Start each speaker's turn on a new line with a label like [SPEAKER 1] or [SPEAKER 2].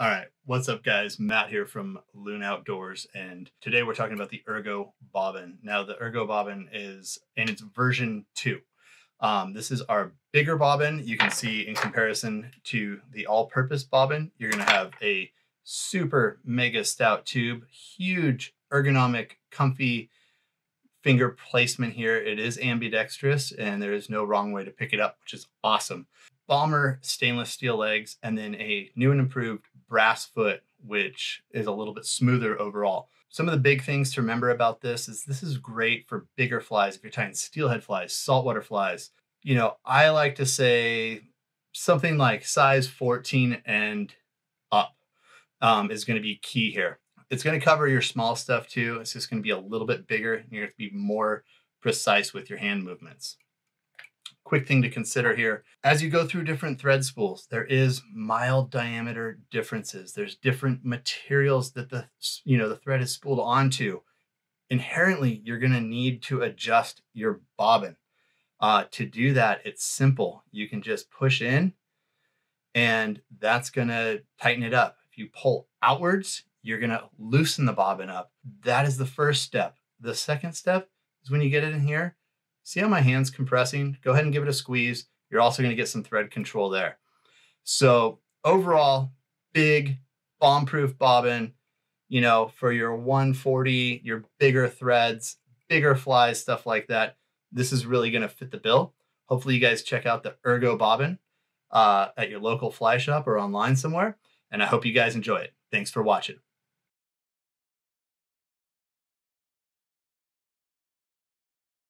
[SPEAKER 1] All right, what's up, guys? Matt here from Loon Outdoors, and today we're talking about the Ergo Bobbin. Now, the Ergo Bobbin is in its version two. Um, this is our bigger bobbin. You can see in comparison to the all-purpose bobbin, you're going to have a super mega stout tube, huge ergonomic, comfy finger placement here. It is ambidextrous, and there is no wrong way to pick it up, which is awesome. Bomber stainless steel legs, and then a new and improved brass foot, which is a little bit smoother overall. Some of the big things to remember about this is this is great for bigger flies. If you're tying steelhead flies, saltwater flies, you know, I like to say something like size 14 and up um, is going to be key here. It's going to cover your small stuff too. It's just going to be a little bit bigger. You're going to be more precise with your hand movements quick thing to consider here. As you go through different thread spools, there is mild diameter differences. There's different materials that the, you know, the thread is spooled onto. Inherently, you're gonna need to adjust your bobbin. Uh, to do that, it's simple. You can just push in and that's gonna tighten it up. If you pull outwards, you're gonna loosen the bobbin up. That is the first step. The second step is when you get it in here, See how my hand's compressing? Go ahead and give it a squeeze. You're also going to get some thread control there. So overall, big bomb-proof bobbin, you know, for your 140, your bigger threads, bigger flies, stuff like that. This is really going to fit the bill. Hopefully you guys check out the Ergo bobbin uh, at your local fly shop or online somewhere. And I hope you guys enjoy it. Thanks for watching.